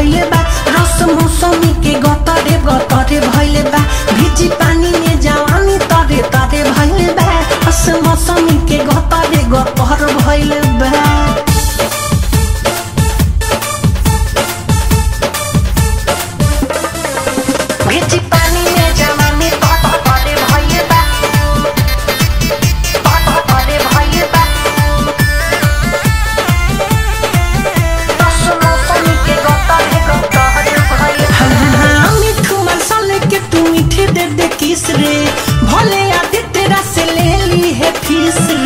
भइले बा। रस मौसमी के गतरे गतरे भइले बा। भिजी पानी में जवानी तरे तरे भइले बा। रस मौसमी के गतरे गतर भइले बा। भिजी किसी